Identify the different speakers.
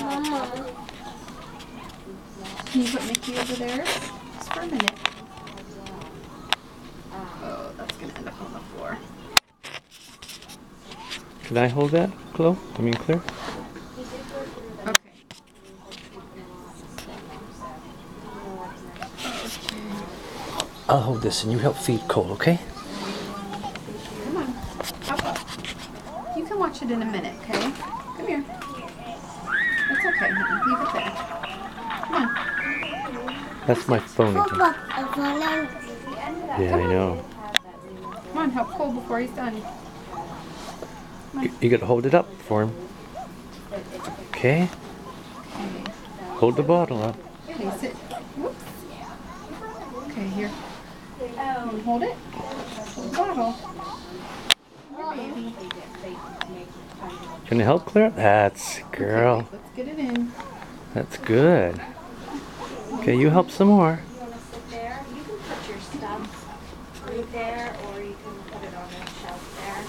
Speaker 1: Mama.
Speaker 2: Can you put Mickey over there? Just for a minute. Oh, that's gonna end up on the floor.
Speaker 3: Can I hold that, Chloe? I mean, Clare?
Speaker 2: Okay.
Speaker 3: I'll hold this and you help feed Cole, okay?
Speaker 2: Come on. Hop up. You can watch it in a minute, okay? Come here. It's okay, honey. Leave it there. Come on.
Speaker 3: That's my phone again.
Speaker 1: I
Speaker 3: Yeah, I know.
Speaker 2: Come on, help Cole before he's done.
Speaker 3: You, you gotta hold it up for him. Okay?
Speaker 2: Okay.
Speaker 3: Hold the bottle up.
Speaker 2: Place it. Whoops. Okay, here. You hold it. Hold the bottle. Here, baby.
Speaker 3: Can you help Clare? That's girl.
Speaker 2: Okay, let's get it in.
Speaker 3: That's good. Okay, you help some more.
Speaker 4: You want to sit there? You can put your stuff right there, or you can put it on a shelf there.